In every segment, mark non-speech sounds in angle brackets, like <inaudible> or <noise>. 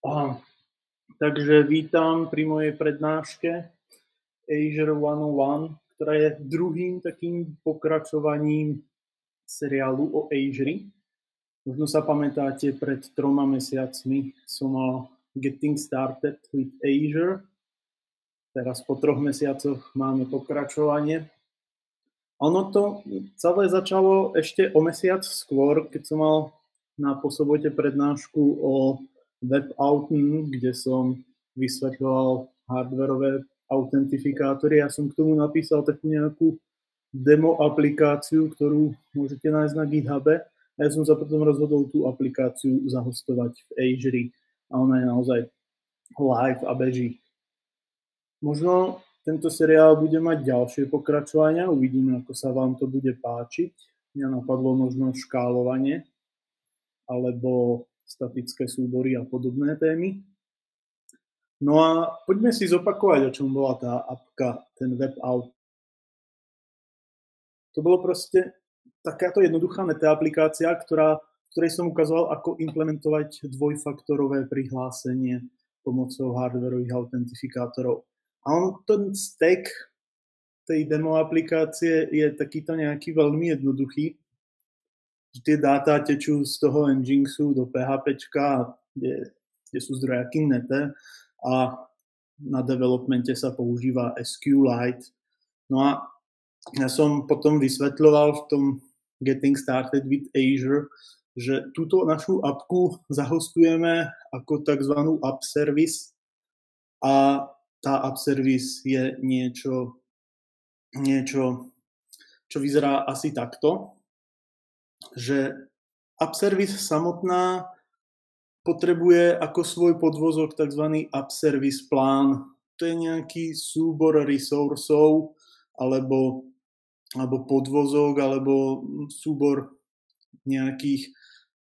A, takže vítam pri mojej prednáške Azure 101, ktorá je druhým takým pokračovaním seriálu o Azure. Možno sa pamätáte, pred troma mesiacmi som mal Getting Started with Azure. Teraz po troch mesiacoch máme pokračovanie. Ono to celé začalo ešte o mesiac skôr, keď som mal na posobote prednášku o WebAuthn, kde som vysvetľoval hardwareové autentifikátory. Ja som k tomu napísal takú nejakú demo aplikáciu, ktorú môžete nájsť na GitHube. A ja som sa potom rozhodol tú aplikáciu zahostovať v Azure. A ona je naozaj live a beží. Možno tento seriál bude mať ďalšie pokračovania, uvidíme, ako sa vám to bude páčiť. Mňa napadlo možno škálovanie, alebo statické súbory a podobné témy. No a poďme si zopakovať, o čom bola tá apka, ten web out. To bolo proste takáto jednoduchá meta aplikácia, ktorá, ktorej som ukazoval, ako implementovať dvojfaktorové prihlásenie pomocou hardwareových autentifikátorov. A on ten stack tej demo aplikácie je takýto nejaký veľmi jednoduchý tie dáta tečú z toho Nginxu do PHP, kde, kde sú zdrojaky nete a na developmente sa používa SQLite. No a ja som potom vysvetľoval v tom Getting Started with Azure, že túto našu apku zahostujeme ako tzv. app service a tá app service je niečo, niečo, čo vyzerá asi takto že AppService samotná potrebuje ako svoj podvozok tzv. AppService plán. To je nejaký súbor resursov alebo, alebo podvozok alebo súbor nejakých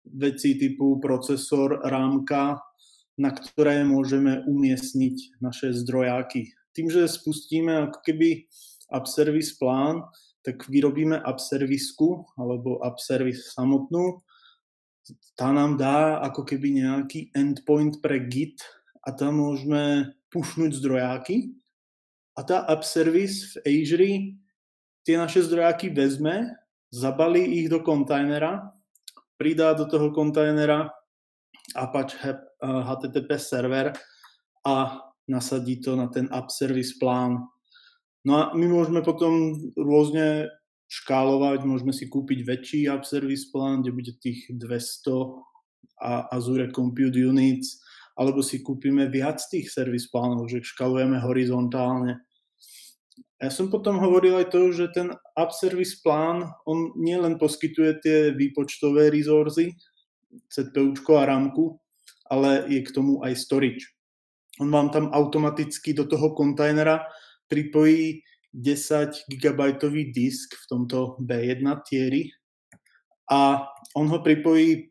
vecí typu procesor, rámka, na ktoré môžeme umiestniť naše zdrojáky. Tým, že spustíme ako keby AppService plán, tak vyrobíme app servisku alebo app service samotnú. Tá nám dá ako keby nejaký endpoint pre Git a tam môžeme pušnúť zdrojáky a tá app service v Azure tie naše zdrojáky vezme, zabalí ich do kontajnera, pridá do toho kontajnera Apache HTTP server a nasadí to na ten app service plán No a my môžeme potom rôzne škálovať, môžeme si kúpiť väčší app service plán, kde bude tých 200 a Azure Compute Units, alebo si kúpime viac tých service plánov, že škalujeme horizontálne. Ja som potom hovoril aj to, že ten app service plán, on nielen poskytuje tie výpočtové resursy, CPU a rámku, ale je k tomu aj storage. On vám tam automaticky do toho kontajnera pripojí 10 GB disk v tomto B1 tieri a on ho pripojí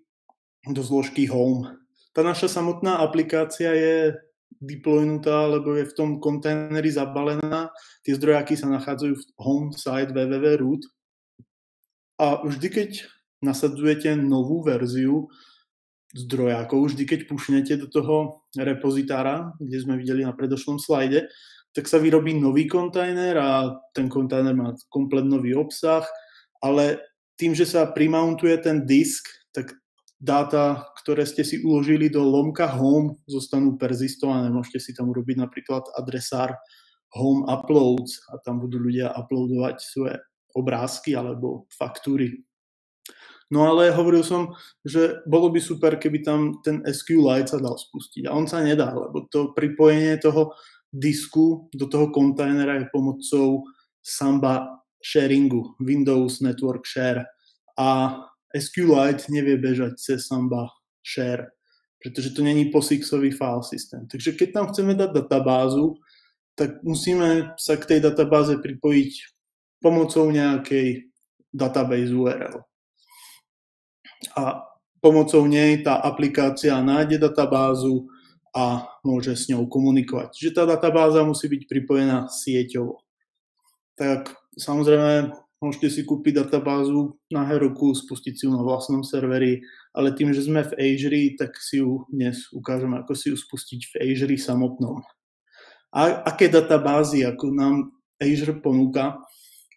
do zložky Home. Tá naša samotná aplikácia je deploynutá, alebo je v tom kontajneri zabalená. Tie zdrojáky sa nachádzajú v home site www.root. A vždy, keď nasadzujete novú verziu zdrojákov, vždy, keď pušnete do toho repozitára, kde sme videli na predošlom slajde, tak sa vyrobí nový kontajner a ten kontajner má komplet nový obsah, ale tým, že sa primountuje ten disk, tak dáta, ktoré ste si uložili do lomka home, zostanú perzistované. Môžete si tam urobiť napríklad adresár home uploads a tam budú ľudia uploadovať svoje obrázky alebo faktúry. No ale hovoril som, že bolo by super, keby tam ten SQLite sa dal spustiť. A on sa nedá, lebo to pripojenie toho disku do toho kontajnera je pomocou Samba sharingu, Windows Network Share. A SQLite nevie bežať cez Samba Share, pretože to není POSIXový file systém. Takže keď tam chceme dať databázu, tak musíme sa k tej databáze pripojiť pomocou nejakej database URL. A pomocou nej tá aplikácia nájde databázu, a môže s ňou komunikovať. Čiže tá databáza musí byť pripojená sieťovo. Tak samozrejme môžete si kúpiť databázu na Heroku, spustiť si ju na vlastnom serveri, ale tým, že sme v Azure, tak si ju dnes ukážem, ako si ju spustiť v Azure samotnom. A aké databázy, ako nám Azure ponúka,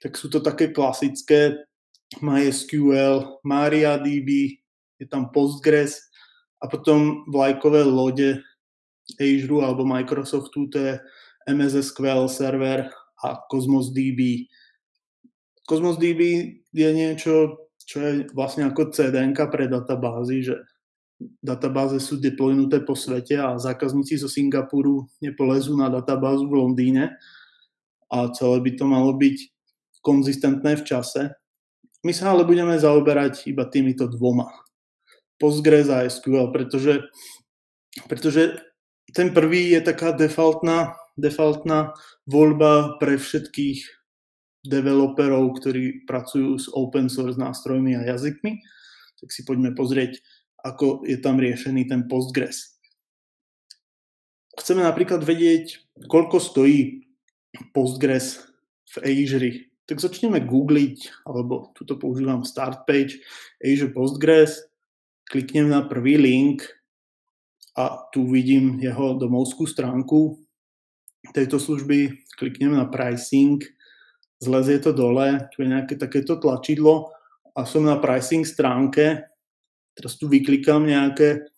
tak sú to také klasické MySQL, MariaDB, je tam Postgres a potom vlajkové lode Azure alebo Microsoftu, to je MS SQL server a Cosmos DB. Cosmos DB je niečo, čo je vlastne ako CDN pre databázy, že databáze sú deploynuté po svete a zákazníci zo Singapuru nepolezú na databázu v Londýne a celé by to malo byť konzistentné v čase. My sa ale budeme zaoberať iba týmito dvoma. Postgres a SQL, pretože, pretože ten prvý je taká defaultná defaultná voľba pre všetkých developerov, ktorí pracujú s open source nástrojmi a jazykmi. Tak si poďme pozrieť, ako je tam riešený ten Postgres. Chceme napríklad vedieť, koľko stojí Postgres v Azure. Tak začneme googliť, alebo tuto používam start page Azure Postgres, kliknem na prvý link a tu vidím jeho domovskú stránku, tejto služby, kliknem na pricing, zlezie to dole, tu je nejaké takéto tlačidlo. A som na pricing stránke, teraz tu vyklikám nejaké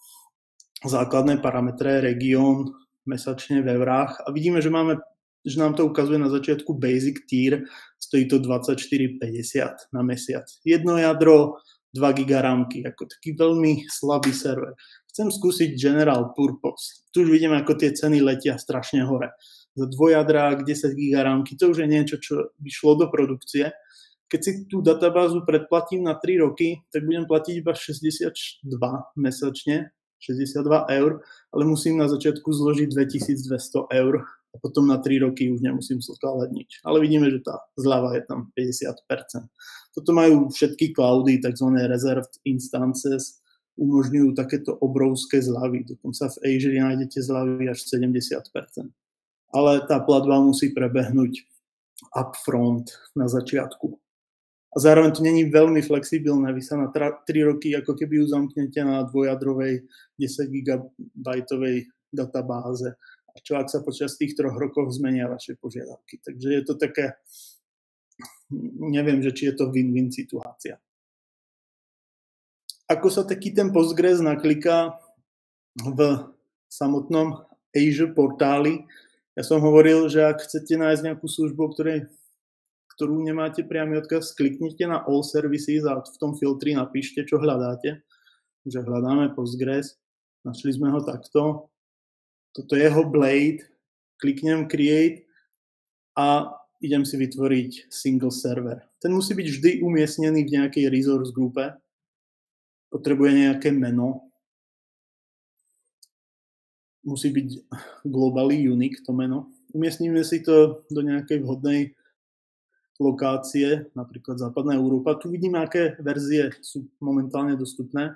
základné parametre, región, mesačne ve vrách a vidíme, že máme že nám to ukazuje na začiatku basic tier, stojí to 24,50 na mesiac. Jedno jadro, 2 gigaramky, ako taký veľmi slabý server chcem skúsiť General Purpose. Tu už vidíme, ako tie ceny letia strašne hore. Za dvojadrák, 10 gigarámky, to už je niečo, čo by šlo do produkcie. Keď si tú databázu predplatím na 3 roky, tak budem platiť iba 62 mesačne, 62 eur, ale musím na začiatku zložiť 2200 eur a potom na 3 roky už nemusím skladať nič. Ale vidíme, že tá zľava je tam 50%. Toto majú všetky cloudy, tzv. reserved instances, umožňujú takéto obrovské zľavy. Dokonca v Azure nájdete zľavy až 70%. Ale tá platba musí prebehnúť upfront na začiatku. A zároveň to není veľmi flexibilné. Vy sa na 3 roky ako keby ju zamknete na dvojadrovej 10 GB databáze. A čo ak sa počas tých troch rokov zmenia vaše požiadavky. Takže je to také, neviem, že či je to win-win situácia ako sa taký ten Postgres nakliká v samotnom Azure portáli. Ja som hovoril, že ak chcete nájsť nejakú službu, ktorej, ktorú nemáte priamy odkaz, kliknite na All Services a v tom filtri napíšte, čo hľadáte. Že hľadáme Postgres, našli sme ho takto. Toto je jeho blade, kliknem Create a idem si vytvoriť single server. Ten musí byť vždy umiestnený v nejakej resource grupe, potrebuje nejaké meno, musí byť globally unique to meno. Umiestníme si to do nejakej vhodnej lokácie, napríklad západná Európa. Tu vidíme, aké verzie sú momentálne dostupné.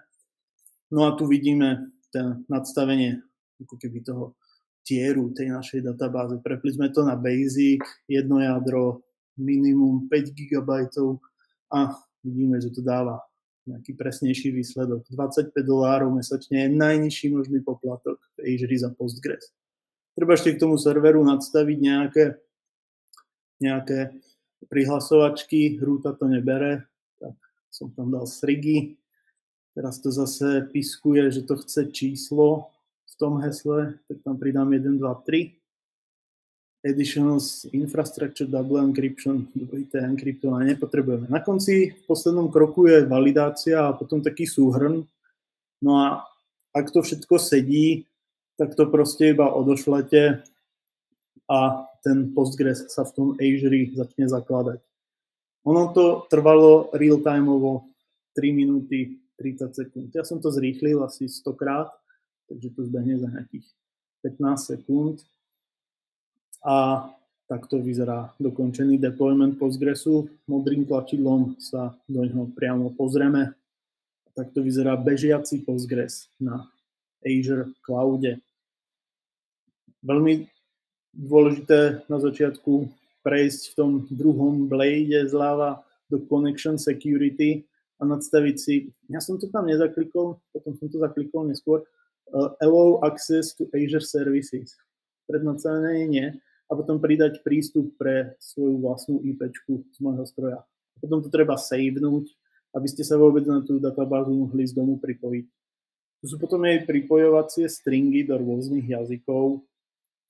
No a tu vidíme ten nadstavenie ako keby toho tieru tej našej databáze. Prepli sme to na Basic, jedno jadro, minimum 5 GB a vidíme, že to dáva nejaký presnejší výsledok. 25 dolárov mesačne je najnižší možný poplatok v Azure za Postgres. Treba ešte k tomu serveru nadstaviť nejaké, nejaké prihlasovačky, rúta to nebere, tak som tam dal srigy. Teraz to zase piskuje, že to chce číslo v tom hesle, tak tam pridám 1, 2, 3 additionals infrastructure double encryption, dvojité enkryptovanie nepotrebujeme. Na konci v poslednom kroku je validácia a potom taký súhrn. No a ak to všetko sedí, tak to proste iba odošlete a ten Postgres sa v tom Azure začne zakladať. Ono to trvalo real-timeovo 3 minúty 30 sekúnd. Ja som to zrýchlil asi 100 krát, takže to zbehne za nejakých 15 sekúnd a takto vyzerá dokončený deployment Postgresu. Modrým tlačidlom sa do neho priamo pozrieme. Takto vyzerá bežiaci Postgres na Azure Cloude. Veľmi dôležité na začiatku prejsť v tom druhom blade zľava do Connection Security a nadstaviť si, ja som to tam nezaklikol, potom som to zaklikol neskôr, uh, allow access to Azure Services. Prednastavené nie. A potom pridať prístup pre svoju vlastnú IP z môjho stroja. Potom to treba savenúť, aby ste sa vôbec na tú databázu mohli z domu pripojiť. Tu sú potom aj pripojovacie stringy do rôznych jazykov.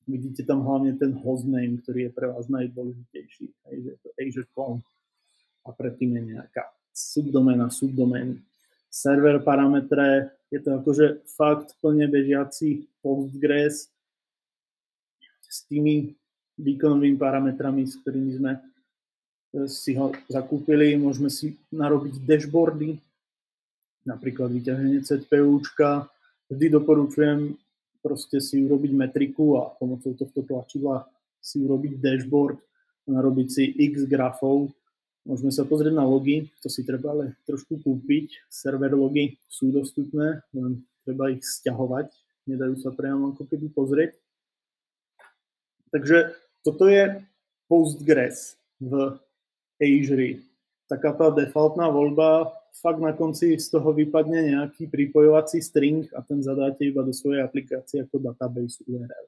Vidíte tam hlavne ten hostname, ktorý je pre vás najdôležitejší. Azure.com a predtým je nejaká subdoména, subdomén. Server parametre, je to akože fakt plne bežiaci Postgres s tými výkonovými parametrami, s ktorými sme e, si ho zakúpili. Môžeme si narobiť dashboardy, napríklad vyťaženie ZPUčka. Vždy doporučujem proste si urobiť metriku a pomocou tohto tlačidla si urobiť dashboard, narobiť si x grafov, Môžeme sa pozrieť na logy, to si treba ale trošku kúpiť. Server logy sú dostupné, len treba ich stiahovať, nedajú sa priamo ako keby pozrieť. Takže toto je Postgres v Azure. Taká tá defaultná voľba, fakt na konci z toho vypadne nejaký pripojovací string a ten zadáte iba do svojej aplikácie ako database URL.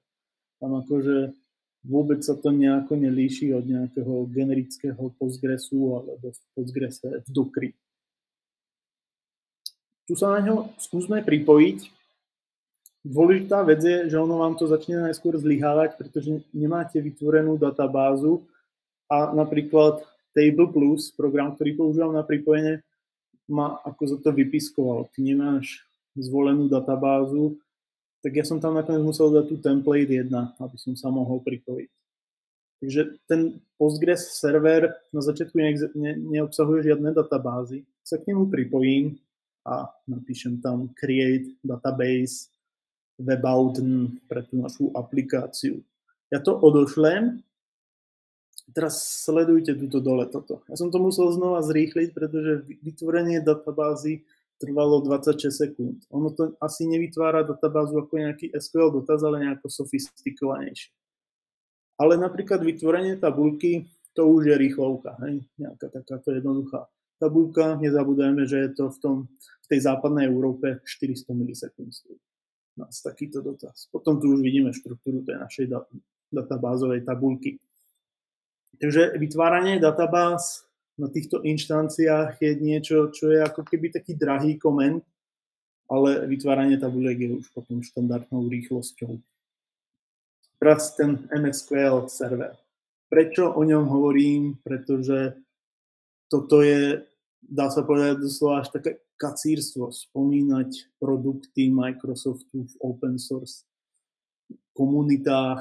Tam akože vôbec sa to nejako nelíši od nejakého generického Postgresu alebo Postgrese v Dockry. Tu sa na ňo skúsme pripojiť. Dôležitá vec je, že ono vám to začne najskôr zlyhávať, pretože nemáte vytvorenú databázu a napríklad Table Plus, program, ktorý používam na pripojenie, ma ako za to vypiskoval. Ty nemáš zvolenú databázu, tak ja som tam nakoniec musel dať tú template 1, aby som sa mohol pripojiť. Takže ten Postgres server na začiatku ne, ne, neobsahuje žiadne databázy. Sa k nemu pripojím a napíšem tam create database webouten pre tú našu aplikáciu. Ja to odošlem. Teraz sledujte túto dole toto. Ja som to musel znova zrýchliť, pretože vytvorenie databázy trvalo 26 sekúnd. Ono to asi nevytvára databázu ako nejaký SQL dotaz, ale nejako sofistikovanejšie. Ale napríklad vytvorenie tabulky, to už je rýchlovka, hej? nejaká takáto jednoduchá tabulka. Nezabudajme, že je to v, tom, v tej západnej Európe 400 milisekúnd. Nás takýto dotaz. Potom tu už vidíme štruktúru tej našej databázovej tabulky. Takže vytváranie databáz na týchto inštanciách je niečo, čo je ako keby taký drahý koment, ale vytváranie tabuliek je už potom štandardnou rýchlosťou. Teraz ten MSQL server. Prečo o ňom hovorím? Pretože toto je, dá sa povedať doslova až také kacírstvo, spomínať produkty Microsoftu v open source komunitách.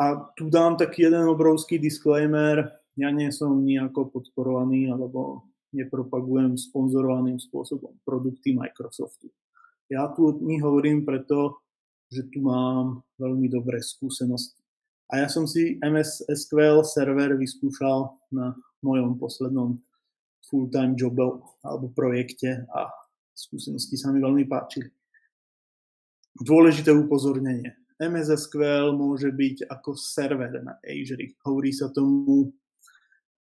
A tu dám taký jeden obrovský disclaimer, ja nie som nejako podporovaný alebo nepropagujem sponzorovaným spôsobom produkty Microsoftu. Ja tu o nich hovorím preto, že tu mám veľmi dobré skúsenosti. A ja som si MS SQL server vyskúšal na mojom poslednom full-time jobe alebo projekte a skúsenosti sa mi veľmi páčili. Dôležité upozornenie. MS SQL môže byť ako server na Azure. Hovorí sa tomu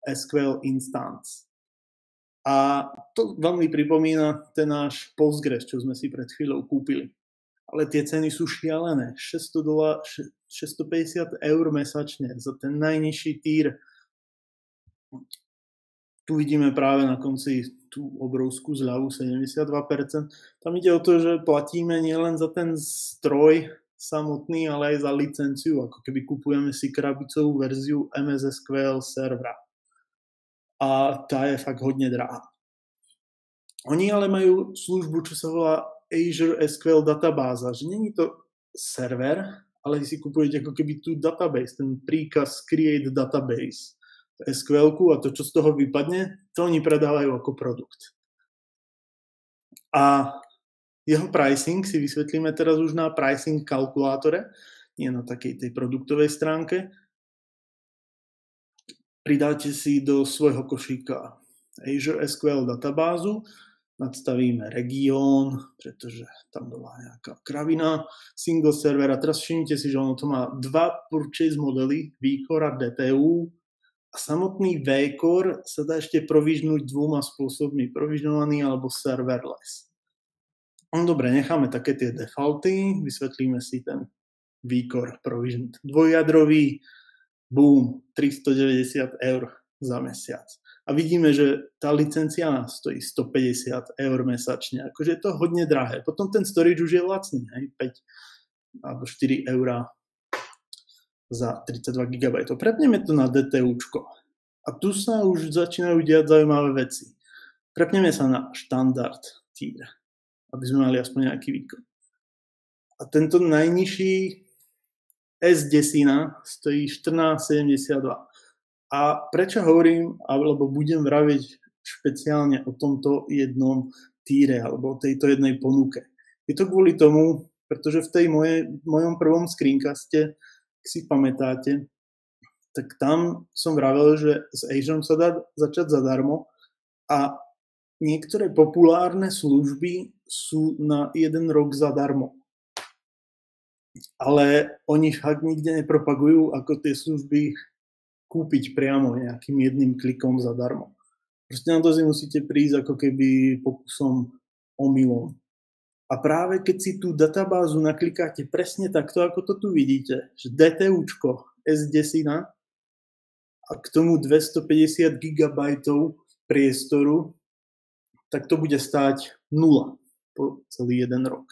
SQL Instance. A to veľmi pripomína ten náš Postgres, čo sme si pred chvíľou kúpili. Ale tie ceny sú šialené. 600 dola, 650 eur mesačne za ten najnižší týr. Tu vidíme práve na konci tú obrovskú zľavu 72%. Tam ide o to, že platíme nielen za ten stroj samotný, ale aj za licenciu. Ako keby kupujeme si krabicovú verziu MS SQL servera a tá je fakt hodne drahá. Oni ale majú službu, čo sa volá Azure SQL databáza, že není to server, ale si kupujete ako keby tú database, ten príkaz create database SQL a to, čo z toho vypadne, to oni predávajú ako produkt. A jeho pricing si vysvetlíme teraz už na pricing kalkulátore, nie na takej tej produktovej stránke pridáte si do svojho košíka Azure SQL databázu, nadstavíme región, pretože tam bola nejaká kravina, single server a teraz všimnite si, že ono to má dva purchase modely, výchor a DTU, A samotný V-Core sa dá ešte provižnúť dvoma spôsobmi, provižnovaný alebo serverless. No dobre, necháme také tie defaulty, vysvetlíme si ten V-Core provision. Dvojjadrový, boom, 390 eur za mesiac. A vidíme, že tá licencia nás stojí 150 eur mesačne. Akože je to hodne drahé. Potom ten storage už je lacný, hej, 5 alebo 4 eurá za 32 GB. Prepneme to na DTUčko. A tu sa už začínajú diať zaujímavé veci. Prepneme sa na štandard tier, aby sme mali aspoň nejaký výkon. A tento najnižší S10 stojí 14,72. A prečo hovorím, alebo budem vraviť špeciálne o tomto jednom týre alebo o tejto jednej ponuke. Je to kvôli tomu, pretože v tej moje, mojom prvom screencaste si pamätáte, tak tam som vravel, že s Azureom sa dá začať zadarmo a niektoré populárne služby sú na jeden rok zadarmo. Ale oni fakt nikde nepropagujú, ako tie služby kúpiť priamo nejakým jedným klikom zadarmo. Proste na to si musíte prísť ako keby pokusom omylom. A práve keď si tú databázu naklikáte presne takto, ako to tu vidíte, že DTUčko S10 a k tomu 250 GB priestoru, tak to bude stáť nula po celý jeden rok.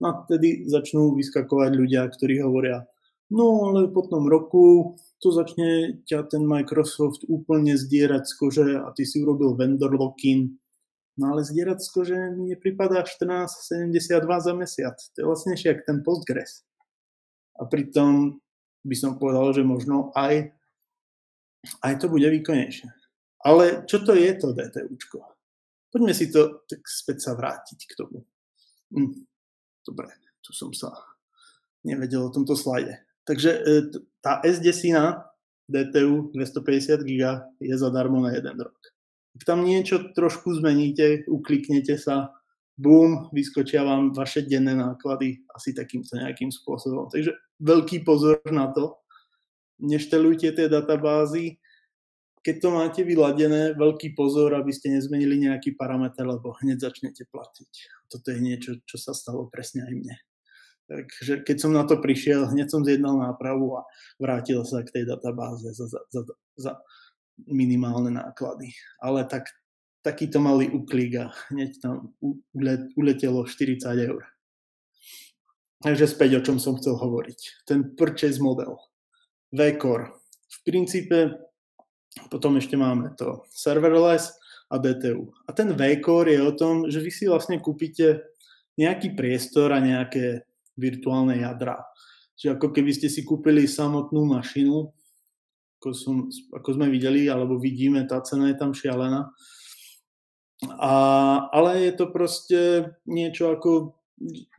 No a vtedy začnú vyskakovať ľudia, ktorí hovoria, no ale po tom roku to začne ťa ten Microsoft úplne zdierať z kože a ty si urobil vendor lock-in No ale zdierať z kože mi nepripadá 14,72 za mesiac. To je vlastne ako ten Postgres. A pritom by som povedal, že možno aj, aj to bude výkonnejšie. Ale čo to je to DTUčko? Poďme si to tak späť sa vrátiť k tomu. Hm, dobre, tu som sa nevedel o tomto slajde. Takže e, tá S10 DTU 250 GB je zadarmo na jeden rok. Tam niečo trošku zmeníte, ukliknete sa, boom, vyskočia vám vaše denné náklady asi takýmto nejakým spôsobom. Takže veľký pozor na to. Neštelujte tie databázy. Keď to máte vyladené, veľký pozor, aby ste nezmenili nejaký parameter, lebo hneď začnete platiť. Toto je niečo, čo sa stalo presne aj mne. Takže keď som na to prišiel, hneď som zjednal nápravu a vrátil sa k tej databáze za, za, za, za minimálne náklady. Ale tak, takýto malý uklík a hneď tam uletelo 40 eur. Takže späť, o čom som chcel hovoriť. Ten purchase model. VCore. V princípe potom ešte máme to serverless a DTU. A ten VCore je o tom, že vy si vlastne kúpite nejaký priestor a nejaké virtuálne jadra. Čiže ako keby ste si kúpili samotnú mašinu, ako, som, ako sme videli, alebo vidíme, tá cena je tam šialená. A, ale je to proste niečo ako,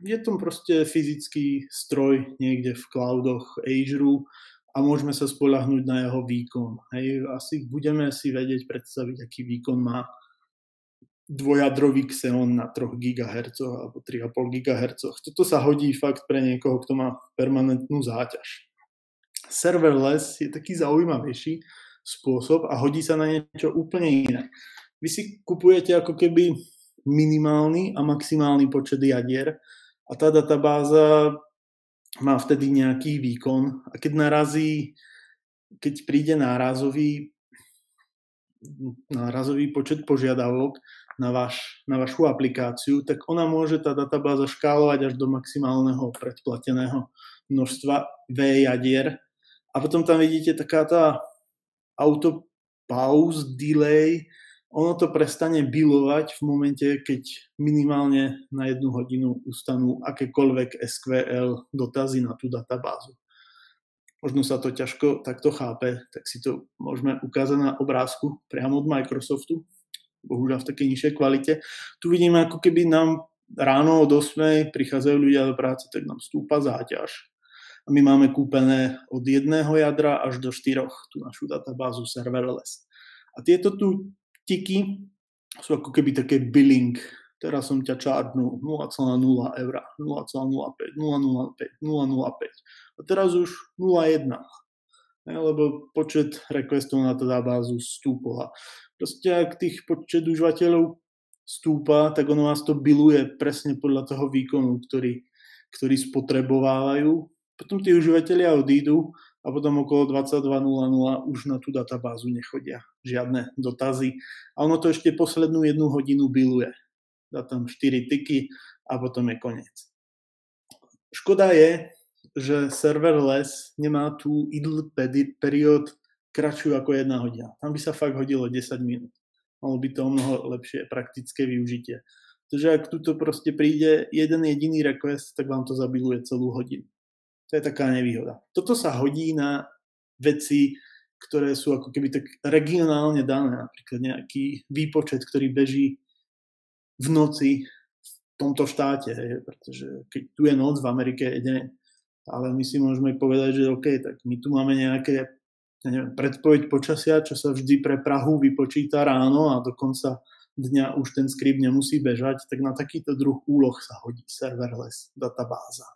je to proste fyzický stroj niekde v cloudoch Azure a môžeme sa spolahnúť na jeho výkon. Hej, asi budeme si vedieť predstaviť, aký výkon má dvojadrový Xeon na 3 GHz alebo 3,5 GHz. Toto sa hodí fakt pre niekoho, kto má permanentnú záťaž serverless je taký zaujímavejší spôsob a hodí sa na niečo úplne iné. Vy si kupujete ako keby minimálny a maximálny počet jadier a tá databáza má vtedy nejaký výkon a keď narazí, keď príde nárazový, nárazový počet požiadavok na, vaš, na vašu aplikáciu, tak ona môže tá databáza škálovať až do maximálneho predplateného množstva V jadier a potom tam vidíte taká tá auto pause, delay, ono to prestane bilovať v momente, keď minimálne na jednu hodinu ustanú akékoľvek SQL dotazy na tú databázu. Možno sa to ťažko takto chápe, tak si to môžeme ukázať na obrázku priamo od Microsoftu, bohužiaľ v takej nižšej kvalite. Tu vidíme, ako keby nám ráno od 8 prichádzajú ľudia do práce, tak nám stúpa záťaž my máme kúpené od jedného jadra až do štyroch tú našu databázu serverless. A tieto tu tiky sú ako keby také billing. Teraz som ťa čárnu 0,0 eur, 0,05, 0,05, 0,05 a teraz už 0,1. lebo počet requestov na databázu stúpol. A proste ak tých počet užívateľov stúpa, tak ono vás to biluje presne podľa toho výkonu, ktorý, ktorý spotrebovávajú. Potom tí užívateľia odídu a potom okolo 22.00 už na tú databázu nechodia žiadne dotazy. A ono to ešte poslednú jednu hodinu biluje. Dá tam 4 tyky a potom je koniec. Škoda je, že serverless nemá tú idle period kratšiu ako jedna hodina. Tam by sa fakt hodilo 10 minút. Malo by to o mnoho lepšie praktické využitie. Takže ak tuto proste príde jeden jediný request, tak vám to zabiluje celú hodinu. To je taká nevýhoda. Toto sa hodí na veci, ktoré sú ako keby tak regionálne dané. Napríklad nejaký výpočet, ktorý beží v noci v tomto štáte, hej, pretože keď tu je noc, v Amerike je deň ale my si môžeme povedať, že OK, tak my tu máme nejaké ja neviem, predpoveď počasia, čo sa vždy pre Prahu vypočíta ráno a do konca dňa už ten skript nemusí bežať, tak na takýto druh úloh sa hodí serverless databáza.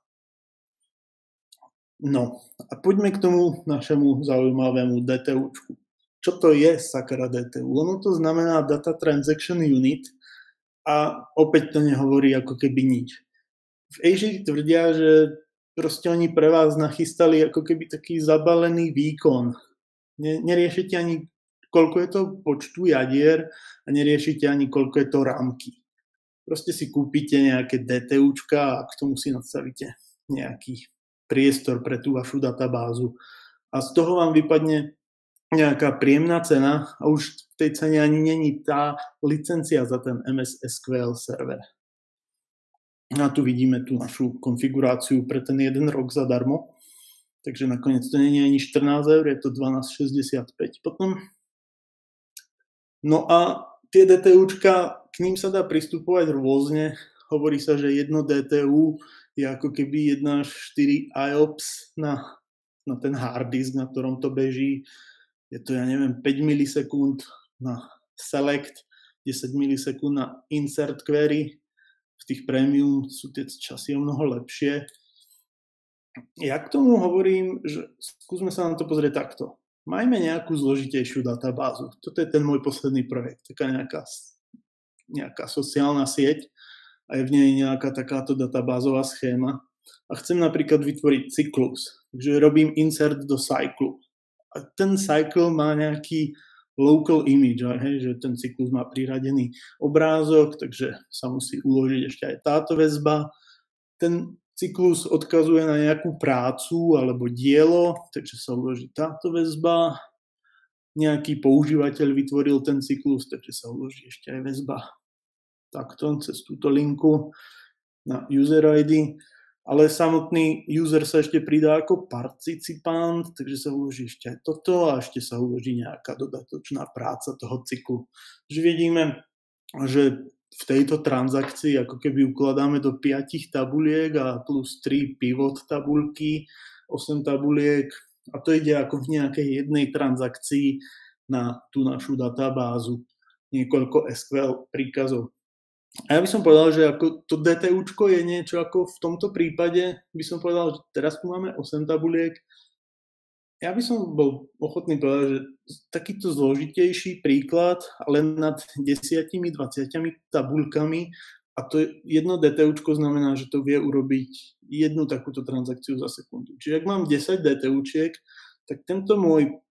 No a poďme k tomu našemu zaujímavému DTUčku. Čo to je sakra DTU? Ono to znamená Data Transaction Unit a opäť to nehovorí ako keby nič. V Azure tvrdia, že proste oni pre vás nachystali ako keby taký zabalený výkon. Neriešite ani, koľko je to počtu jadier a neriešite ani, koľko je to rámky. Proste si kúpite nejaké DTUčka a k tomu si nastavíte nejaký priestor pre tú vašu databázu. A z toho vám vypadne nejaká príjemná cena a už v tej cene ani není tá licencia za ten MS SQL server. A tu vidíme tú našu konfiguráciu pre ten jeden rok zadarmo. Takže nakoniec to je ani 14 eur, je to 12,65 potom. No a tie DTUčka, k ním sa dá pristupovať rôzne. Hovorí sa, že jedno DTU je ako keby 1 až 4 IOPS na, na ten hard disk, na ktorom to beží. Je to, ja neviem, 5 milisekúnd na select, 10 milisekúnd na insert query, v tých prémium sú tie časy o mnoho lepšie. Ja k tomu hovorím, že skúsme sa na to pozrieť takto. Majme nejakú zložitejšiu databázu. Toto je ten môj posledný projekt, taká nejaká, nejaká sociálna sieť a je v nej nejaká takáto databázová schéma. A chcem napríklad vytvoriť cyklus. Takže robím insert do cyclu. A ten cycle má nejaký local image, hej, že ten cyklus má priradený obrázok, takže sa musí uložiť ešte aj táto väzba. Ten cyklus odkazuje na nejakú prácu alebo dielo, takže sa uloží táto väzba. Nejaký používateľ vytvoril ten cyklus, takže sa uloží ešte aj väzba takto cez túto linku na user ID ale samotný user sa ešte pridá ako participant, takže sa uloží ešte aj toto a ešte sa uloží nejaká dodatočná práca toho cyklu. Takže vidíme, že v tejto transakcii ako keby ukladáme do 5 tabuliek a plus 3 pivot tabulky, 8 tabuliek a to ide ako v nejakej jednej transakcii na tú našu databázu niekoľko SQL príkazov. A ja by som povedal, že ako to DTUčko je niečo ako v tomto prípade, by som povedal, že teraz tu máme 8 tabuliek. Ja by som bol ochotný povedať, že takýto zložitejší príklad, ale nad 10-20 tabulkami a to jedno DTUčko znamená, že to vie urobiť jednu takúto transakciu za sekundu. Čiže ak mám 10 DTUčiek, tak tento môj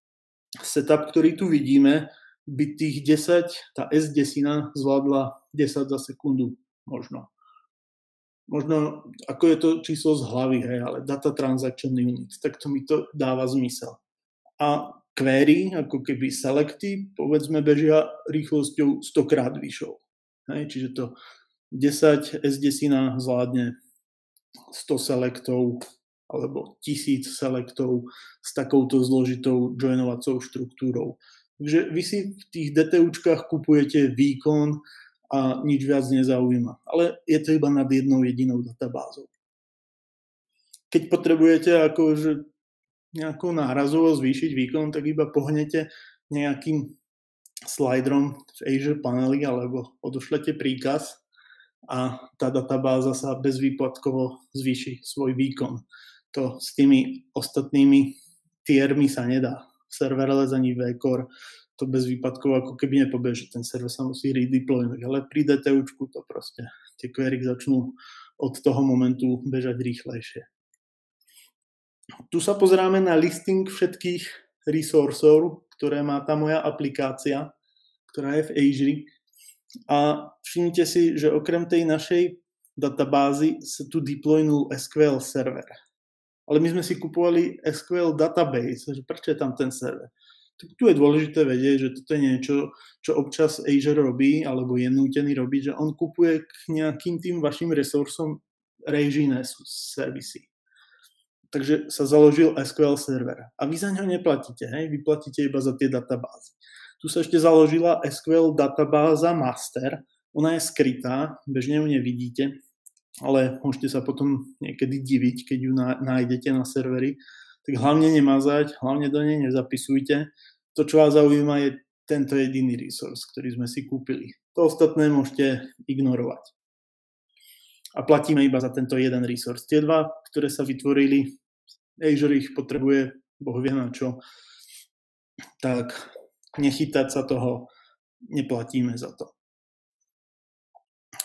setup, ktorý tu vidíme, by tých 10, tá S10 zvládla 10 za sekundu možno. Možno, ako je to číslo z hlavy, hej, ale data transaction unit, tak to mi to dáva zmysel. A query, ako keby selecty, povedzme, bežia rýchlosťou 100 krát vyššou. Hej, čiže to 10 S10 zvládne 100 selektov alebo 1000 selektov s takouto zložitou joinovacou štruktúrou. Takže vy si v tých DTUčkách kupujete výkon a nič viac nezaujíma. Ale je to iba nad jednou jedinou databázou. Keď potrebujete akože nejakou nárazovo zvýšiť výkon, tak iba pohnete nejakým sliderom v Azure paneli alebo odošlete príkaz a tá databáza sa bezvýpadkovo zvýši svoj výkon. To s tými ostatnými tiermi sa nedá. Serverless ani vCore to bez výpadkov ako keby nepobeží. Ten server sa musí redeploynúť, ale pri DTUčku to proste tie query začnú od toho momentu bežať rýchlejšie. Tu sa pozeráme na listing všetkých resursov, ktoré má tá moja aplikácia, ktorá je v Azure. A všimnite si, že okrem tej našej databázy sa tu deploynul SQL server. Ale my sme si kupovali SQL database, že prečo je tam ten server? tu je dôležité vedieť, že toto je niečo, čo občas Azure robí, alebo je nútený robiť, že on kupuje k nejakým tým vašim resursom režijné servisy. Takže sa založil SQL server. A vy za ňo neplatíte, hej? vy platíte iba za tie databázy. Tu sa ešte založila SQL databáza master. Ona je skrytá, bežne ju nevidíte, ale môžete sa potom niekedy diviť, keď ju nájdete na serveri tak hlavne nemazať, hlavne do nej nezapisujte. To, čo vás zaujíma, je tento jediný resource, ktorý sme si kúpili. To ostatné môžete ignorovať. A platíme iba za tento jeden resource. Tie dva, ktoré sa vytvorili, Azure ich potrebuje, boh vie na čo, tak nechytať sa toho, neplatíme za to.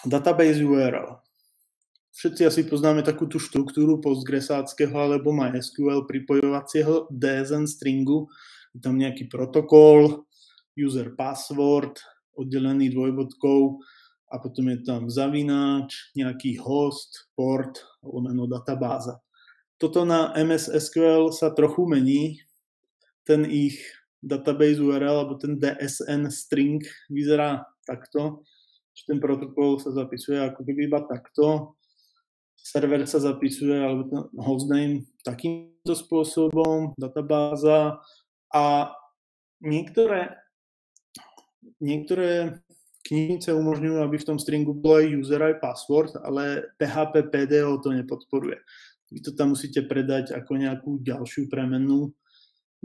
Database URL. Všetci asi poznáme takú tú štruktúru postgresáckého alebo MySQL pripojovacieho DSN stringu. Je tam nejaký protokol, user password, oddelený dvojbodkou a potom je tam zavináč, nejaký host, port, lomeno databáza. Toto na MS SQL sa trochu mení. Ten ich database URL alebo ten DSN string vyzerá takto, že ten protokol sa zapisuje ako keby iba takto server sa zapisuje, alebo ten hostname takýmto spôsobom, databáza a niektoré, niektoré knižnice umožňujú, aby v tom stringu bol aj user aj password, ale PHP PDO to nepodporuje. Vy to tam musíte predať ako nejakú ďalšiu premenu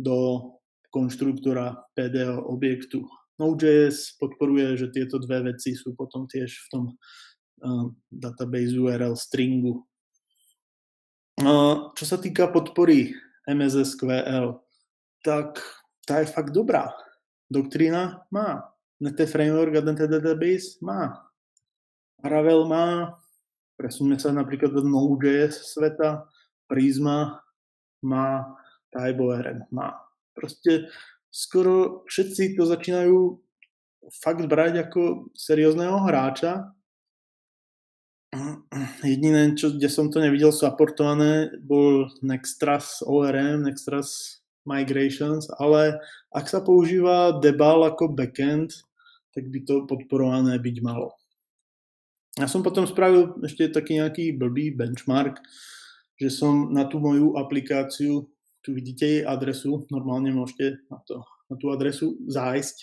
do konštruktora PDO objektu. Node.js podporuje, že tieto dve veci sú potom tiež v tom database URL stringu. Čo sa týka podpory MS SQL, tak tá je fakt dobrá. Doktrína má. NT Framework a NT Database má. Ravel má. Presunme sa napríklad do Node.js sveta. Prisma má. TypeORM má. Proste skoro všetci to začínajú fakt brať ako seriózneho hráča Jediné, čo, kde som to nevidel supportované, bol Nextras ORM, Nextras Migrations, ale ak sa používa Debal ako backend, tak by to podporované byť malo. Ja som potom spravil ešte taký nejaký blbý benchmark, že som na tú moju aplikáciu, tu vidíte jej adresu, normálne môžete na, to, na tú adresu zájsť,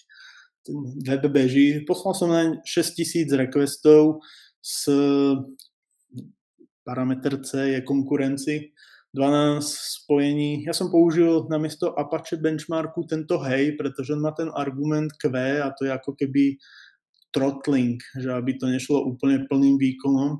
ten web beží. Poslal som na 6000 requestov, s parametr C je konkurenci 12 spojení. Ja som použil namiesto Apache benchmarku tento hej, pretože on má ten argument Q a to je ako keby throttling, že aby to nešlo úplne plným výkonom.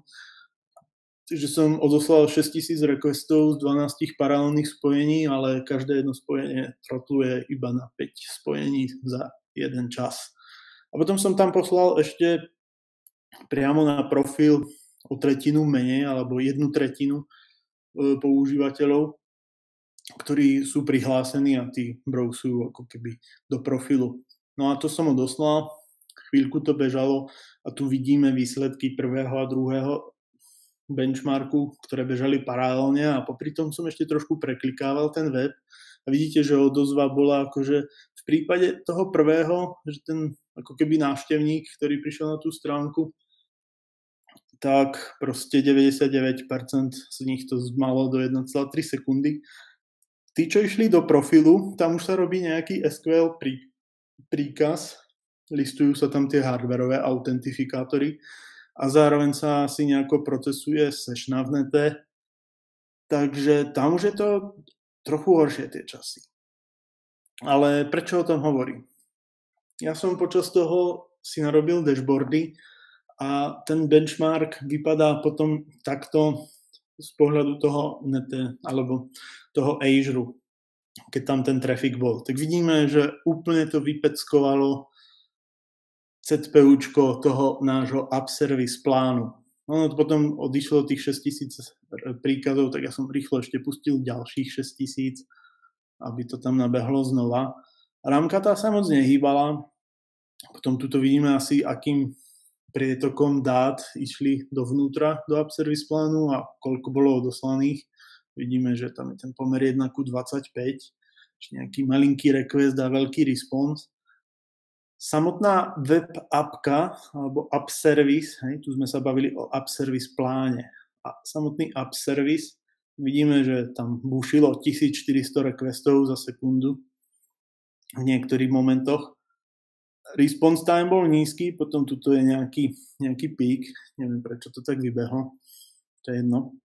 Takže som odoslal 6000 requestov z 12 paralelných spojení, ale každé jedno spojenie trotluje iba na 5 spojení za jeden čas. A potom som tam poslal ešte priamo na profil o tretinu menej alebo jednu tretinu e, používateľov, ktorí sú prihlásení a tí brousujú ako keby do profilu. No a to som odoslal, chvíľku to bežalo a tu vidíme výsledky prvého a druhého benchmarku, ktoré bežali paralelne a popri tom som ešte trošku preklikával ten web a vidíte, že odozva bola akože v prípade toho prvého, že ten ako keby návštevník, ktorý prišiel na tú stránku, tak proste 99% z nich to zmalo do 1,3 sekundy. Tí, čo išli do profilu, tam už sa robí nejaký SQL prí, príkaz, listujú sa tam tie hardwareové autentifikátory a zároveň sa asi nejako procesuje seshnavnete, takže tam už je to trochu horšie tie časy. Ale prečo o tom hovorím? Ja som počas toho si narobil dashboardy, a ten benchmark vypadá potom takto z pohľadu toho NET alebo toho Azure. keď tam ten trafik bol. Tak vidíme, že úplne to vypeckovalo ZPUčko toho nášho upservice plánu. No, potom odišlo tých 6000 príkazov, tak ja som rýchlo ešte pustil ďalších 6000, aby to tam nabehlo znova. Rámka tá sa moc nehýbala. Potom tuto vidíme asi, akým prietokom dát išli dovnútra do Upservice plánu a koľko bolo odoslaných. Vidíme, že tam je ten pomer 1 ku 25, čiže nejaký malinký request a veľký response. Samotná web appka alebo app service, hej, tu sme sa bavili o app service pláne. A samotný app service, vidíme, že tam bušilo 1400 requestov za sekundu v niektorých momentoch. Response time bol nízky, potom tuto je nejaký, nejaký pík, neviem prečo to tak vybehlo, to je jedno.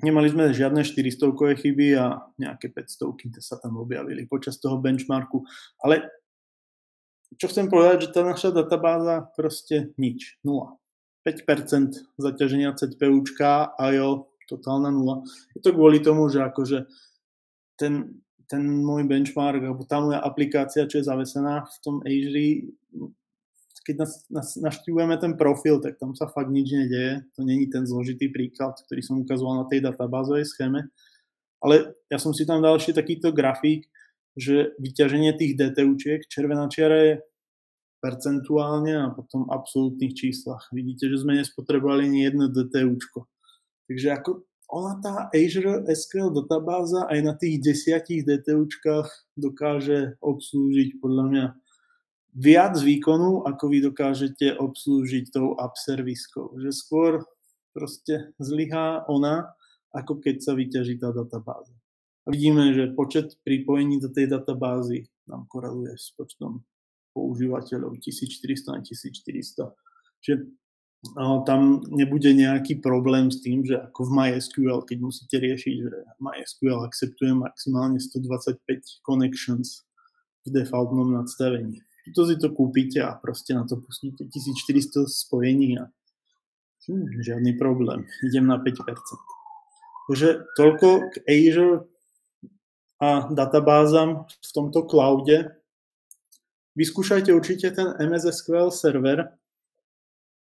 Nemali sme žiadne 400 chyby a nejaké 500 sa tam objavili počas toho benchmarku, ale čo chcem povedať, že tá naša databáza proste nič, nula. 5% zaťaženia ZPUčka a jo, totálna nula. Je to kvôli tomu, že akože ten, ten môj benchmark, alebo tá moja aplikácia, čo je zavesená v tom Azure, keď nas, nas, naštívujeme ten profil, tak tam sa fakt nič nedeje. To není ten zložitý príklad, ktorý som ukazoval na tej databázovej schéme. Ale ja som si tam dal ešte takýto grafík, že vyťaženie tých DTUčiek, červená čiara je percentuálne a potom v absolútnych číslach. Vidíte, že sme nespotrebovali ani jedno DTUčko. Takže ako ona tá Azure SQL databáza aj na tých desiatich DTUčkách dokáže obslúžiť podľa mňa viac výkonu, ako vy dokážete obslúžiť tou app serviskou. Že skôr proste zlyhá ona, ako keď sa vyťaží tá databáza. A vidíme, že počet pripojení do tej databázy nám koreluje s počtom používateľov 1400 na 1400. Čiže tam nebude nejaký problém s tým, že ako v MySQL, keď musíte riešiť, že MySQL akceptuje maximálne 125 connections v defaultnom nadstavení. To si to kúpite a proste na to pustíte 1400 spojení a hm, žiadny problém. Idem na 5%. Takže toľko k Azure a databázam v tomto cloude. Vyskúšajte určite ten MS SQL server.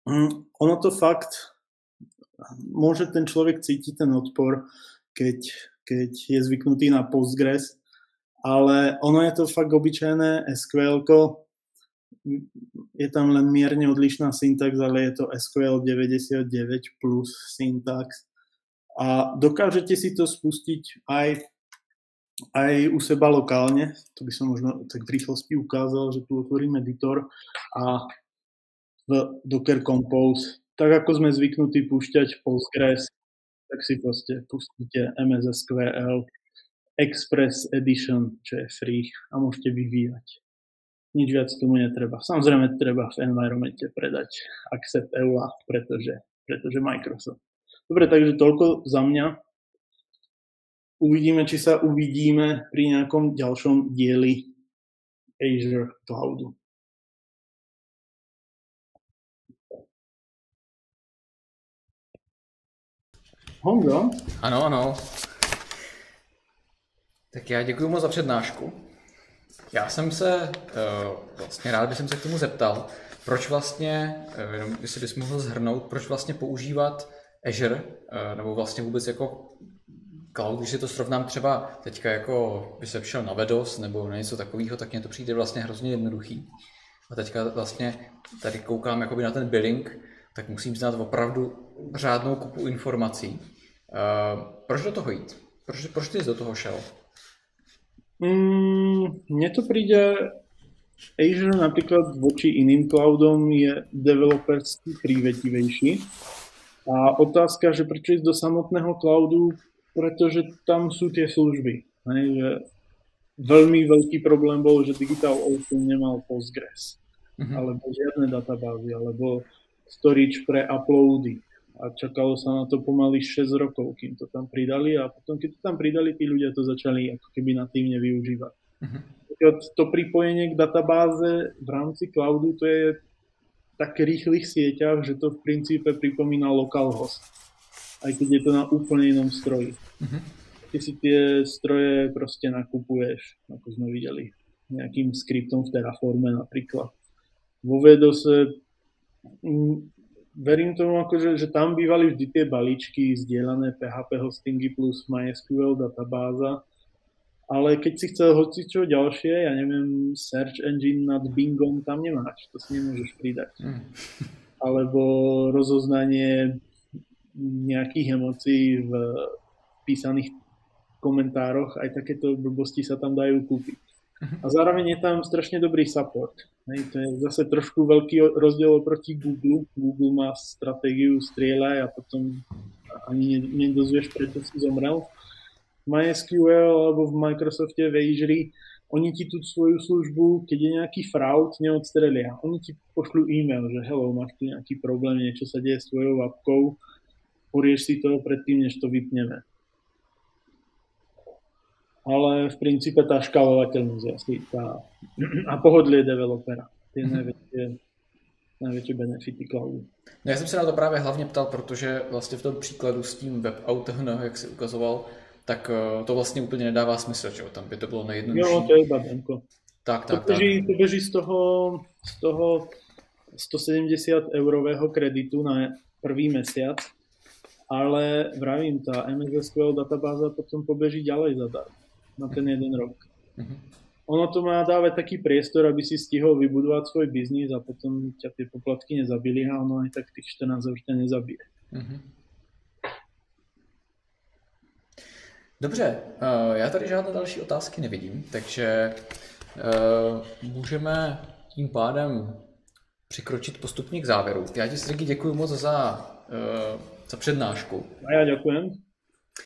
Mm, ono to fakt, môže ten človek cítiť ten odpor, keď, keď je zvyknutý na Postgres, ale ono je to fakt obyčajné SQL, je tam len mierne odlišná syntax, ale je to SQL 99 plus syntax. A dokážete si to spustiť aj aj u seba lokálne, to by som možno tak v rýchlosti ukázal, že tu otvorím editor a v Docker Compose, tak ako sme zvyknutí púšťať Postgres, tak si proste pustíte MS SQL Express Edition, čo je free a môžete vyvíjať. Nič viac tomu netreba. Samozrejme treba v environmente predať Accept EULA, pretože, pretože Microsoft. Dobre, takže toľko za mňa uvidíme, či sa uvidíme pri nejakom ďalšom dieli Azure Cloudu. Honzo? Ano, ano. Tak já děkuji moc za přednášku. Já jsem se, uh, vlastně rád bych se k tomu zeptal, proč vlastně, uh, jenom jestli bys mohl zhrnout, proč vlastně používat Azure, uh, nebo vlastně vůbec jako cloud, když si to srovnám třeba teďka jako, by se šel na Vedos nebo na něco takového, tak mně to přijde vlastně hrozně jednoduchý. A teďka vlastně tady koukám jakoby na ten billing, tak musím znát opravdu řádnou kupu informací. Uh, proč do toho jít? Proč, proč ty jsi do toho šel? Mm, mne to príde, Azure napríklad voči iným cloudom je developersky prívetivejší. A otázka, že prečo ísť do samotného cloudu, pretože tam sú tie služby. Hej, že veľmi veľký problém bol, že Digital Ocean nemal Postgres, uh-huh. alebo žiadne databázy, alebo storage pre uploady. A čakalo sa na to pomaly 6 rokov, kým to tam pridali a potom, keď to tam pridali, tí ľudia to začali ako keby natívne využívať. Uh-huh. To pripojenie k databáze v rámci cloudu, to je tak rýchlych sieťach, že to v princípe pripomína localhost aj keď je to na úplne inom stroji. Uh-huh. ty si tie stroje proste nakupuješ, ako sme videli, nejakým skriptom v Terraforme napríklad. Vo VDOSe verím tomu, akože, že tam bývali vždy tie balíčky, zdieľané PHP hostingy plus MySQL databáza, ale keď si chcel hoci čo ďalšie, ja neviem, search engine nad Bingom tam nemáš, to si nemôžeš pridať. Mm. <laughs> Alebo rozoznanie nejakých emócií v písaných komentároch, aj takéto blbosti sa tam dajú kúpiť. A zároveň je tam strašne dobrý support. Hej, to je zase trošku veľký rozdiel oproti Google. Google má stratégiu strieľaj a potom ani nedozvieš, prečo si zomrel. MySQL alebo v Microsofte v Azure oni ti tú svoju službu, keď je nejaký fraud, neodstrelia. Oni ti pošlú e-mail, že hello, máš tu nejaký problém, niečo sa deje s tvojou apkou, porieš si to predtým, než to vypneme ale v princípe tá škálovateľnosť je asi tá a pohodlie developera. Ty mhm. najväčšie, najvětší benefity cloudu. No já jsem se na to právě hlavně ptal, protože vlastně v tom příkladu s tím WebAuthn, jak si ukazoval, tak eh, to vlastně úplně nedává smysl, že tam by to bylo nejjednodušší. Jo, to je babenko. Tak, tak, to beží, tak. To beží z toho, z toho 170 eurového kreditu na prvý mesiac, ale vravím, tá MS SQL databáza potom pobeží ďalej zadarmo na ten jeden rok. Uh-huh. Ono to má dávať taký priestor, aby si stihol vybudovať svoj biznis a potom ťa tie poplatky nezabili a ono aj tak tých 14 už ťa nezabije. Uh-huh. Dobře, uh, já tady žádné další otázky nevidím, takže uh, můžeme tím pádem přikročit postupně k závěru. Já ti, Srigi, děkuji moc za, uh, za přednášku. A já děkujem.